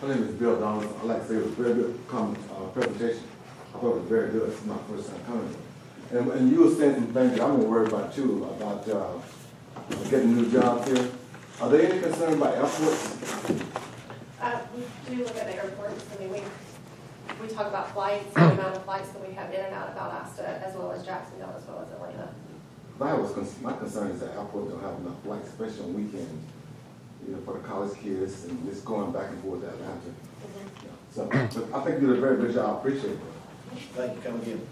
My name is Bill Donaldson. I'd like to say it was a very good com uh, presentation. I thought it was very good. It's my first time coming. And, and you were saying some things that I'm going worried about too, about, uh, getting new jobs here. Are there any concern about airports? Uh, we do look at the airports, I mean, we, we talk about flights, the amount of flights that we have in and out of Valdosta, as well as Jacksonville, as well as Atlanta. My was, my concern is that airports don't have enough flights, especially on weekends, you know, for the college kids and just going back and forth to Atlanta. Yeah. So, but I think you did a very good job. I appreciate it. Thank you, come again.